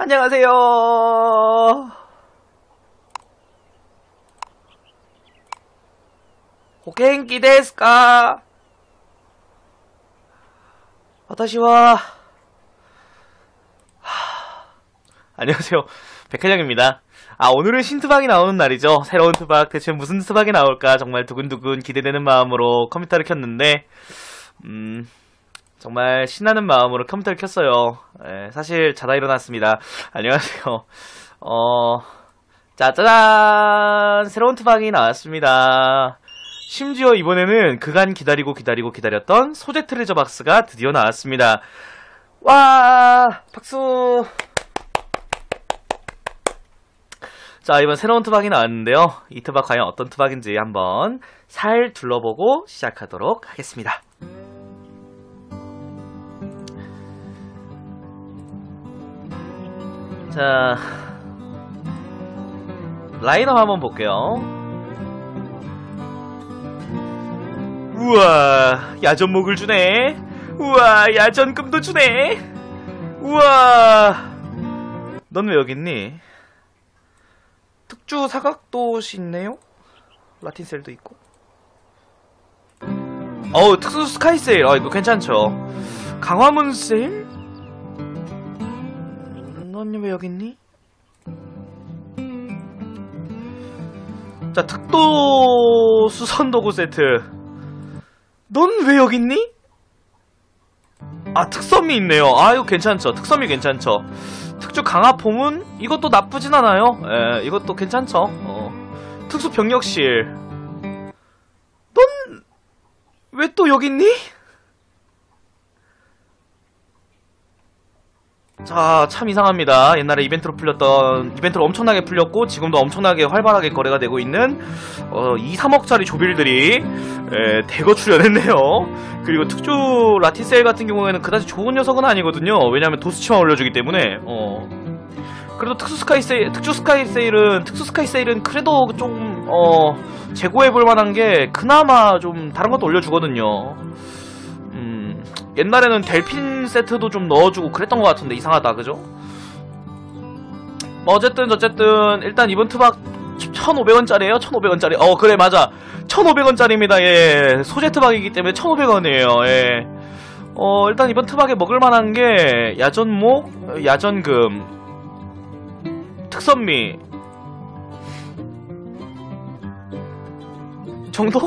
안녕하세요. 호켄기 데스까? 私は 하... 안녕하세요. 백회장입니다. 아, 오늘은 신트박이 나오는 날이죠. 새로운 트박. 대체 무슨 트박이 나올까 정말 두근두근 기대되는 마음으로 컴퓨터를 켰는데, 음, 정말 신나는 마음으로 컴퓨터를 켰어요. 예, 사실 자다 일어났습니다. 안녕하세요. 어, 자, 짜잔! 새로운 트박이 나왔습니다. 심지어 이번에는 그간 기다리고 기다리고 기다렸던 소재 트레저 박스가 드디어 나왔습니다. 와! 박수! 자, 이번 새로운 투박이 나왔는데요. 이 투박 과연 어떤 투박인지 한번 살 둘러보고 시작하도록 하겠습니다. 자, 라인업 한번 볼게요. 우와, 야전목을 주네. 우와, 야전금도 주네. 우와, 넌 왜 여기 있니? 특주 사각도시 있네요? 라틴셀도 있고. 어우, 특수 스카이 세일. 아, 이거 괜찮죠. 강화문 세일? 넌왜 여기 있니? 자, 특도 수선도구 세트. 넌 왜 여기 있니? 아, 특섬이 있네요. 아, 이거 괜찮죠. 특섬이 괜찮죠. 특주 강화폼은 이것도 나쁘진 않아요. 예, 이것도 괜찮죠. 어. 특수 병력실. 넌 왜 또 여기 있니? 자, 참 이상합니다. 옛날에 이벤트로 풀렸던, 이벤트로 엄청나게 풀렸고, 지금도 엄청나게 활발하게 거래가 되고 있는, 어, 2, 3억짜리 조빌들이, 에, 대거 출연했네요. 그리고 특주 라티셀 같은 경우에는 그다지 좋은 녀석은 아니거든요. 왜냐하면 도수치만 올려주기 때문에, 어. 그래도 특수 스카이 세일, 특주 스카이 세일은, 특수 스카이 세일은 그래도 좀, 어, 재고해볼 만한 게, 그나마 좀 다른 것도 올려주거든요. 음, 옛날에는 델핀 세트도 좀 넣어주고 그랬던 것 같은데 이상하다 그죠? 뭐 어쨌든 어쨌든 일단 이번 트박 1,500원짜리에요? 1,500원짜리. 어 그래 맞아. 1,500원짜리입니다. 예 소재 트박이기 때문에 1,500원이에요. 예. 어, 일단 이번 트박에 먹을 만한 게 야전목, 야전금, 특선미. 정도?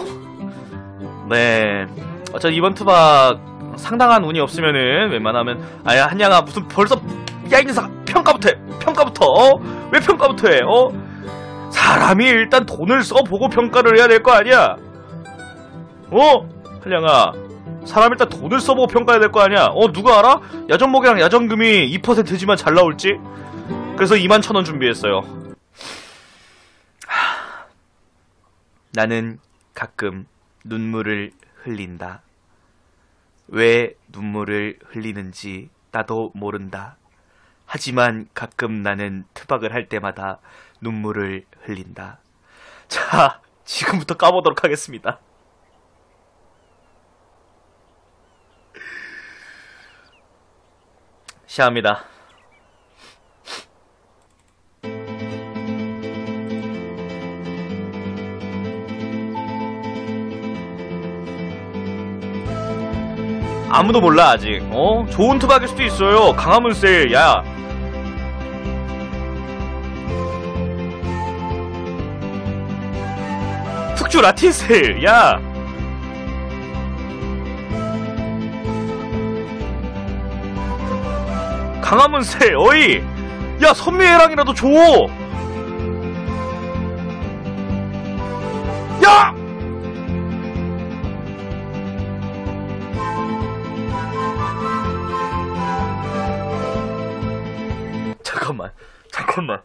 네. 어차피 이번 투박 상당한 운이 없으면은 웬만하면 아야 한양아 무슨 벌써 야 이 녀석 평가부터 해 평가부터 어? 왜 평가부터 해 어? 사람이 일단 돈을 써보고 평가를 해야 될 거 아니야 어? 한양아 사람 일단 돈을 써보고 평가해야 될 거 아니야 어 누가 알아? 야전목이랑 야전금이 2%지만 잘 나올지 그래서 2만 천원 준비했어요 하... 나는 가끔 눈물을 흘린다. 왜 눈물을 흘리는지 나도 모른다. 하지만 가끔 나는 트박을 할 때마다 눈물을 흘린다. 자, 지금부터 까보도록 하겠습니다. 시작합니다. 아무도 몰라 아직. 어? 좋은 투박일 수도 있어요. 강화문 세일 야. 특주 라틴 세일 야. 강화문 세일 어이. 야 선미애랑이라도 줘. 야! 잠깐만, 잠깐만,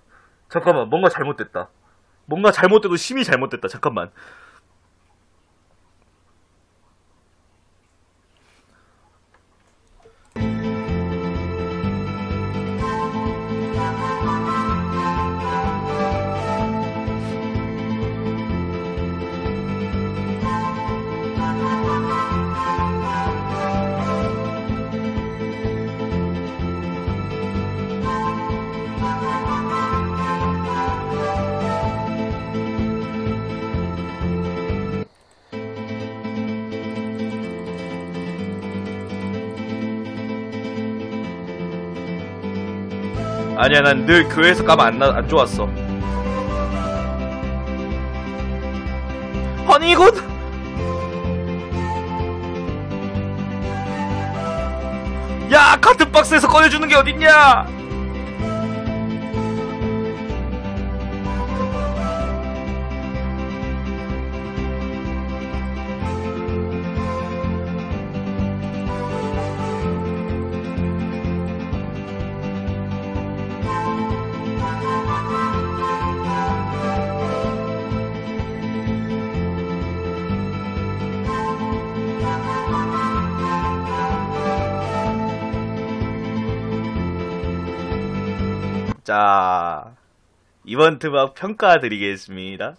잠깐만, 뭔가 잘못됐다. 뭔가 잘못돼도 심히 잘못됐다. 잠깐만. 아니야 난 늘 교회에서 까면 안, 나- 안 좋았어. 아니 이건 야 카드 박스에서 꺼내주는 게 어딨냐 자, 이번 트박 평가 드리겠습니다.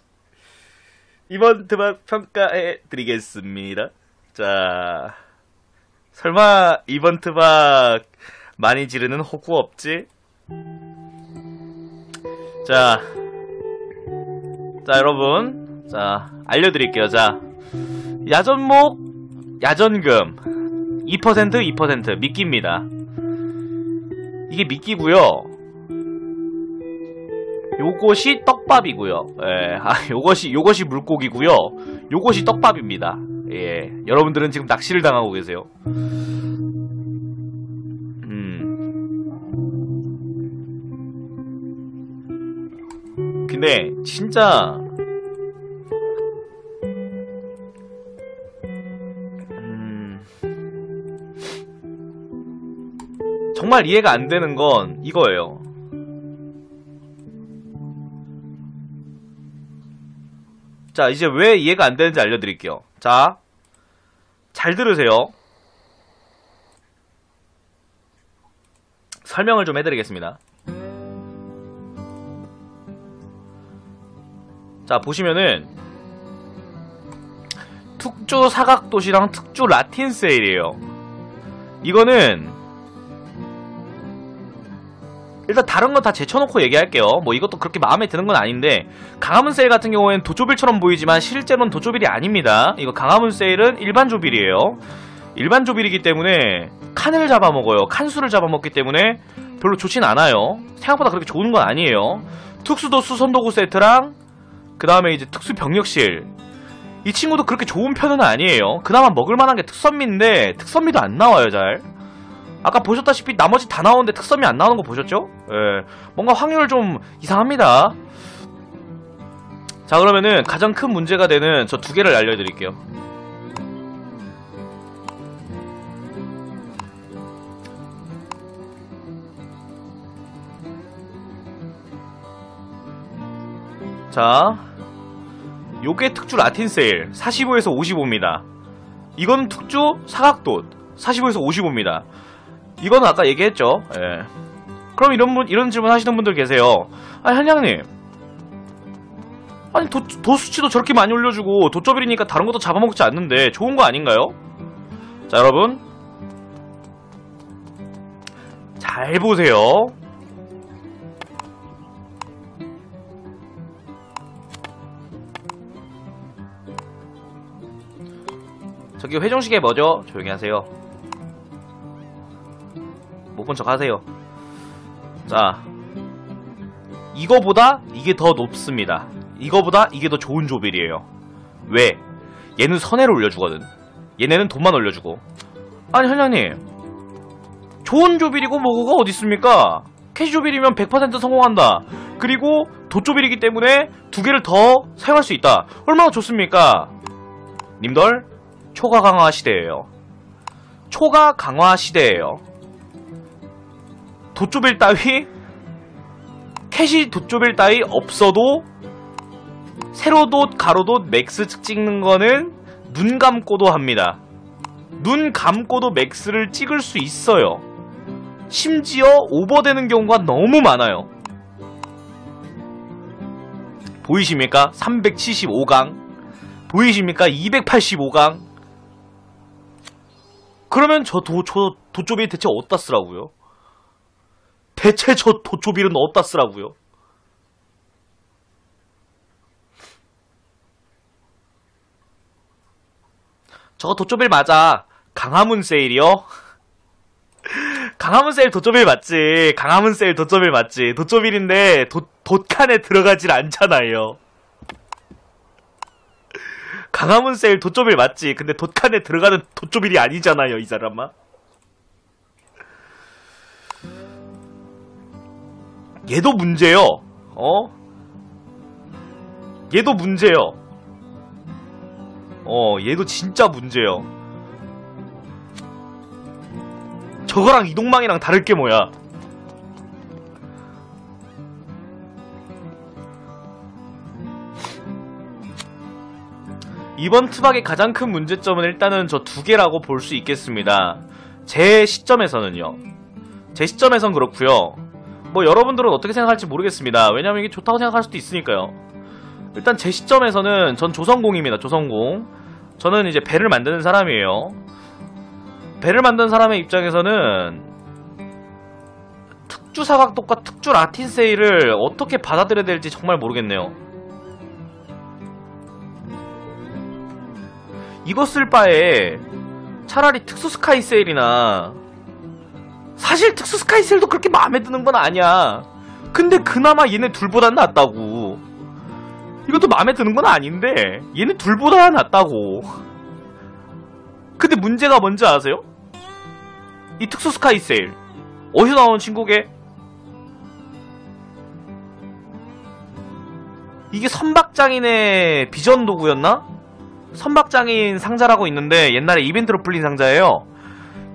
이번 트박 평가해 드리겠습니다. 자, 설마 이번 트박 많이 지르는 호구 없지? 자, 자, 여러분. 자, 알려드릴게요. 자, 야전목, 야전금. 2%, 2% 미끼입니다. 이게 미끼고요. 요것이 떡밥이고요. 예, 아, 요것이 요것이 물고기고요. 요것이 떡밥입니다. 예, 여러분들은 지금 낚시를 당하고 계세요. 음. 근데 진짜 음. 정말 이해가 안 되는 건 이거예요. 자, 이제 왜 이해가 안 되는지 알려드릴게요. 자, 잘 들으세요. 설명을 좀 해드리겠습니다. 자, 보시면은, 특조 사각도시랑 특조 라틴 세일이에요. 이거는, 일단 다른 건 다 제쳐놓고 얘기할게요. 뭐 이것도 그렇게 마음에 드는 건 아닌데 강화문 세일 같은 경우에는 도조빌처럼 보이지만 실제로는 도조빌이 아닙니다. 이거 강화문 세일은 일반 조빌이에요. 일반 조빌이기 때문에 칸을 잡아먹어요. 칸수를 잡아먹기 때문에 별로 좋진 않아요. 생각보다 그렇게 좋은 건 아니에요. 특수도수 선도구 세트랑 그 다음에 이제 특수 병력실 이 친구도 그렇게 좋은 편은 아니에요. 그나마 먹을만한 게 특선미인데 특선미도 안 나와요 잘. 아까 보셨다시피 나머지 다 나오는데 특선미 안 나오는 거 보셨죠? 예. 뭔가 확률 좀 이상합니다. 자, 그러면은 가장 큰 문제가 되는 저 두 개를 알려드릴게요. 자, 요게 특주 라틴 세일 45에서 55입니다. 이건 특주 사각도 45에서 55입니다. 이거는 아까 얘기했죠. 예. 그럼 이런 분 이런 질문 하시는 분들 계세요. 아 현장님, 아니 도, 도 수치도 저렇게 많이 올려주고 도점이니까 다른 것도 잡아먹지 않는데 좋은 거 아닌가요? 자 여러분 잘 보세요. 저기 회전시계 뭐죠? 조용히 하세요. 못 본 척 하세요. 자, 이거보다 이게 더 높습니다. 이거보다 이게 더 좋은 조빌이에요. 왜? 얘는 선회를 올려주거든. 얘네는 돈만 올려주고. 아니, 현장님. 좋은 조빌이고 뭐고가 어딨습니까? 캐시 조빌이면 100% 성공한다. 그리고 도조빌이기 때문에 두 개를 더 사용할 수 있다. 얼마나 좋습니까? 님들, 초과 강화 시대예요. 초과 강화 시대예요. 도조빌 따위 캐시 도조빌 따위 없어도 세로도 가로도 max 찍는 거는 눈 감고도 합니다. 눈 감고도 max를 찍을 수 있어요. 심지어 오버되는 경우가 너무 많아요. 보이십니까? 375강. 보이십니까? 285강. 그러면 저 도, 저 도조빌 대체 어디다 쓰라고요? 대체 저 도조빌은 어디다 쓰라고요? 저거 도조빌 맞아. 강화문 세일이요? 강화문 세일 도점일 맞지. 강화문 세일 도점일 맞지. 도점일인데 도, 돛칸에 들어가질 않잖아요. 강화문 세일 도점일 맞지. 근데 돛칸에 들어가는 도점일이 아니잖아요, 이 사람아. 얘도 문제요. 어? 얘도 문제요. 어, 얘도 진짜 문제요. 저거랑 이동망이랑 다를 게 뭐야? 이번 투박의 가장 큰 문제점은 일단은 저 두 개라고 볼 수 있겠습니다. 제 시점에서는요. 제 시점에선 그렇고요. 뭐 여러분들은 어떻게 생각할지 모르겠습니다. 왜냐면 이게 좋다고 생각할 수도 있으니까요. 일단 제 시점에서는 전 조선공입니다. 조선공. 저는 이제 배를 만드는 사람이에요. 배를 만드는 사람의 입장에서는 특주 사각독과 특주 라틴 세일을 어떻게 받아들여야 될지 정말 모르겠네요. 쓸 바에 차라리 특수 스카이 세일이나 사실 특수 스카이 세일도 그렇게 마음에 드는 건 아니야. 근데 그나마 얘네 둘보단 낫다고. 이것도 마음에 드는 건 아닌데 얘네 둘보다 낫다고. 근데 문제가 뭔지 아세요? 이 특수 스카이 세일 어디서 나오는 친구게? 이게 선박장인의 비전 도구였나? 선박장인 상자라고 있는데 옛날에 이벤트로 풀린 상자예요.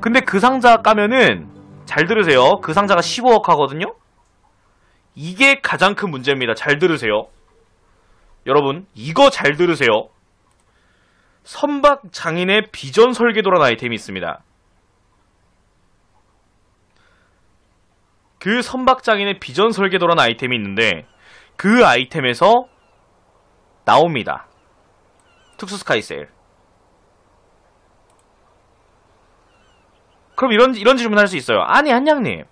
근데 그 상자 까면은 잘 들으세요. 그 상자가 15억 하거든요? 이게 가장 큰 문제입니다. 잘 들으세요. 여러분, 이거 잘 들으세요. 선박 장인의 비전 설계도라는 아이템이 있습니다. 그 선박 장인의 비전 설계도라는 아이템이 있는데 그 아이템에서 나옵니다. 특수 스카이 세일. 그럼 이런 이런 질문 할 수 있어요. 아니 한양님,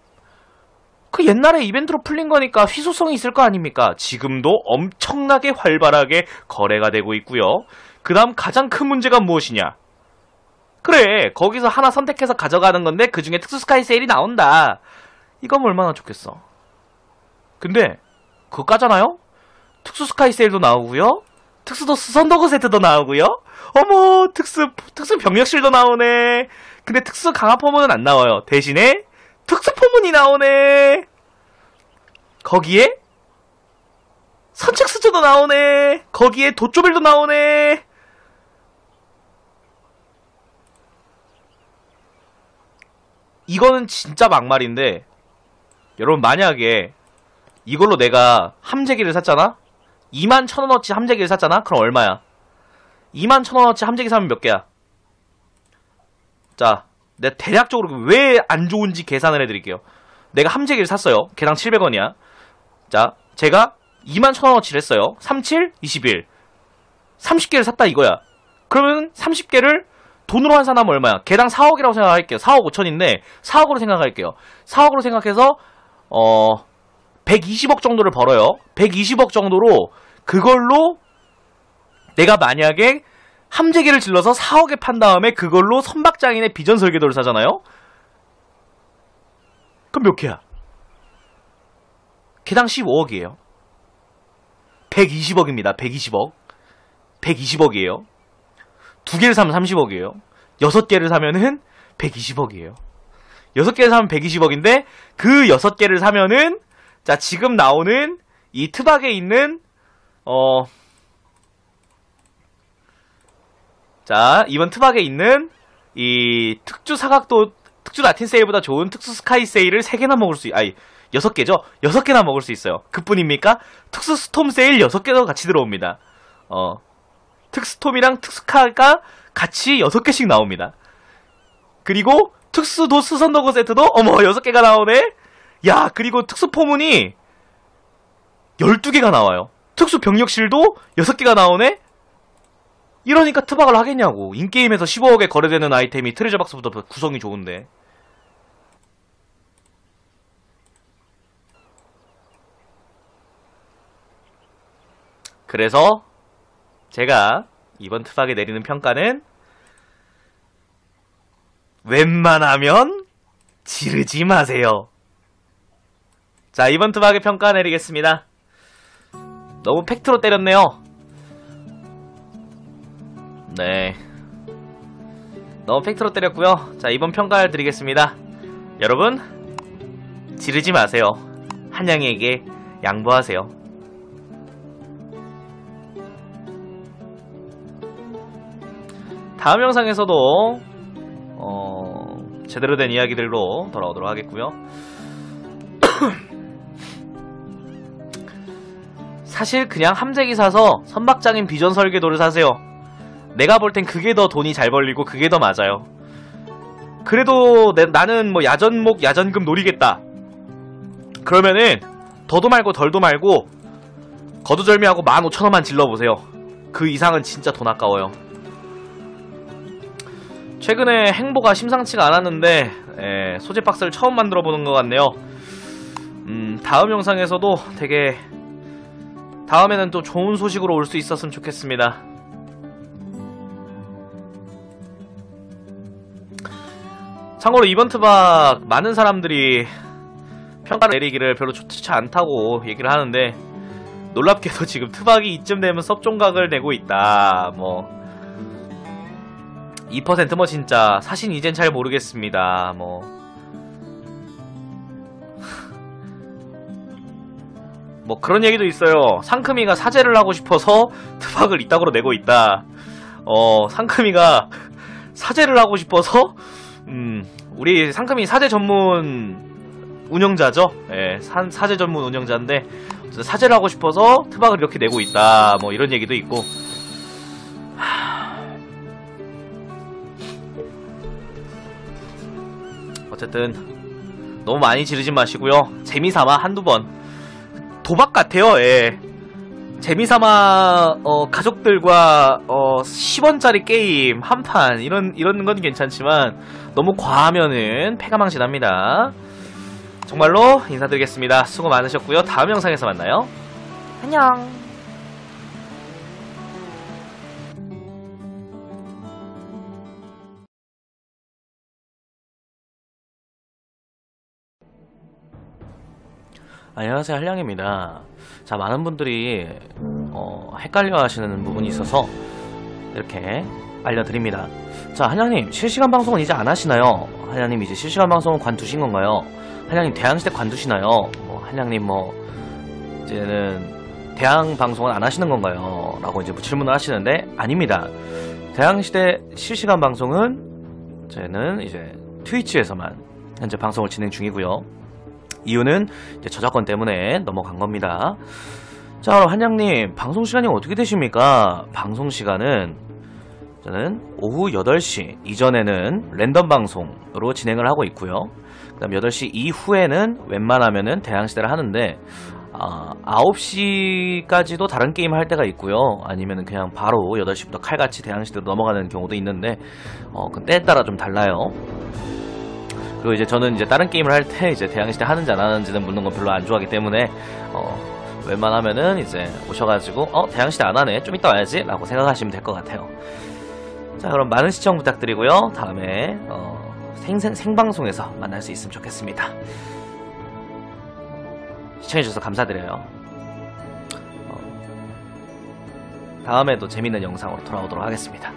그 옛날에 이벤트로 풀린 거니까 희소성이 있을 거 아닙니까? 지금도 엄청나게 활발하게 거래가 되고 있고요. 그 다음 가장 큰 문제가 무엇이냐? 그래, 거기서 하나 선택해서 가져가는 건데 그 중에 특수 스카이 세일이 나온다. 이거면 얼마나 좋겠어. 근데 그거 까잖아요? 특수 스카이 세일도 나오고요. 특수도 수선도구 세트도 나오고요. 어머, 특수 특수 병력실도 나오네. 근데 특수 강화 포문은 안 나와요. 대신에 특수 포문이 나오네. 거기에 선착 수조도 나오네. 거기에 도조빌도 나오네. 이거는 진짜 막말인데 여러분 만약에 이걸로 내가 함재기를 샀잖아? 2만 천원어치 함재기를 샀잖아? 그럼 얼마야? 2만 천원어치 함재기 사면 몇 개야? 자, 내가 대략적으로 왜 안 좋은지 계산을 해드릴게요. 내가 함재기를 샀어요. 개당 700원이야. 자, 제가 2만 천원어치를 했어요. 37, 21. 30개를 샀다 이거야. 그러면 30개를 돈으로 환산하면 얼마야? 개당 4억이라고 생각할게요. 4억 5천인데 4억으로 생각할게요. 4억으로 생각해서 어 120억 정도를 벌어요. 120억 정도로 그걸로 내가 만약에 함재기를 질러서 4억에 판 다음에 그걸로 선박장인의 비전 설계도를 사잖아요. 그럼 몇 개야? 개당 15억이에요. 120억입니다. 120억. 120억이에요. 두 개를 사면 30억이에요. 여섯 개를 사면은 120억이에요. 여섯 개를 사면 120억인데 그 여섯 개를 사면은 자 지금 나오는 이 트박에 있는 어 자, 이번 트박에 있는 이 특주 사각도 특주 라틴 세일보다 좋은 특수 스카이 세일을 3개나 먹을 수, 아니, 6개죠? 6개나 먹을 수 있어요. 그뿐입니까? 특수 스톰 세일 6개도 같이 들어옵니다. 어, 특스톰이랑 특스카가 같이 6개씩 나옵니다. 그리고 특수도 수선도구 세트도 어머 6개가 나오네? 야, 그리고 특수 포문이 12개가 나와요. 특수 병력실도 6개가 나오네? 이러니까 트박을 하겠냐고. 인게임에서 15억에 거래되는 아이템이 트레저 박스보다 구성이 좋은데. 그래서 제가 이번 트박에 내리는 평가는 웬만하면 지르지 마세요. 자, 이번 투박의 평가 내리겠습니다. 너무 팩트로 때렸네요. 네. 너무 팩트로 때렸고요. 자, 이번 평가를 드리겠습니다. 여러분, 지르지 마세요. 한양이에게 양보하세요. 다음 영상에서도 어, 제대로 된 이야기들로 돌아오도록 하겠고요. 사실 그냥 함재기 사서 선박장인 비전 설계도를 사세요. 내가 볼 땐 그게 더 돈이 잘 벌리고 그게 더 맞아요. 그래도 내- 나는 뭐 야전목 야전금 노리겠다. 그러면은 더도 말고 덜도 말고 거두절미하고 15,000원만 질러보세요. 그 이상은 진짜 돈 아까워요. 최근에 행보가 심상치가 않았는데 예, 소재 박스를 처음 만들어 보는 것 같네요. 음, 다음 영상에서도 되게 다음에는 또 좋은 소식으로 올 수 있었으면 좋겠습니다. 참고로 이번 트박 많은 사람들이 평가를 내리기를 별로 좋지 않다고 얘기를 하는데 놀랍게도 지금 트박이 이쯤 되면 섭종각을 내고 있다. 뭐 2%뭐 진짜 사신 이젠 잘 모르겠습니다. 뭐. 뭐 그런 얘기도 있어요. 상큼이가 사죄를 하고 싶어서 트박을 이따구로 내고 있다. 어, 상큼이가 사죄를 하고 싶어서 음, 우리 상큼이 사죄 전문 운영자죠. 예, 산- 사죄 전문 운영자인데 사죄를 하고 싶어서 트박을 이렇게 내고 있다. 뭐 이런 얘기도 있고. 어쨌든 너무 많이 지르지 마시고요. 재미삼아 한두 번 도박 같아요. 예. 재미삼아 어, 가족들과 어, 10원짜리 게임 한 판 이런 이런 건 괜찮지만 너무 과하면은 패가 망신합니다. 정말로 인사드리겠습니다. 수고 많으셨고요. 다음 영상에서 만나요. 안녕. 안녕하세요 한량입니다. 자 많은 분들이 어, 헷갈려 하시는 부분이 있어서 이렇게 알려드립니다. 자 한량님 실시간 방송은 이제 안 하시나요? 한량님 이제 실시간 방송은 관두신 건가요? 한량님 대항시대 관두시나요? 뭐 한량님 뭐 이제는 대항 방송은 안 하시는 건가요? 라고 이제 뭐 질문을 하시는데 아닙니다. 대항시대 실시간 방송은 저는 이제 트위치에서만 현재 방송을 진행 중이고요. 이유는 저작권 때문에 넘어간 겁니다. 자, 그럼 한양님, 방송 시간이 어떻게 되십니까? 방송 시간은 저는 오후 8시 이전에는 랜덤 방송으로 진행을 하고 있고요. 그 다음 8시 이후에는 웬만하면은 대항 시대를 하는데, 아, 9시까지도 다른 게임 할 때가 있고요. 아니면은 그냥 바로 8시부터 칼같이 대항시대로 넘어가는 경우도 있는데, 어, 그 때에 따라 좀 달라요. 그리고 이제 저는 이제 다른 게임을 할 때 이제 대항시대 하는지 안 하는지는 묻는 건 별로 안 좋아하기 때문에 어 웬만하면은 이제 오셔가지고 어 대항시대 안 하네. 좀 이따 와야지. 라고 생각하시면 될 것 같아요. 자 그럼 많은 시청 부탁드리고요. 다음에 어 생생 생방송에서 만날 수 있으면 좋겠습니다. 시청해주셔서 감사드려요. 어, 다음에도 재밌는 영상으로 돌아오도록 하겠습니다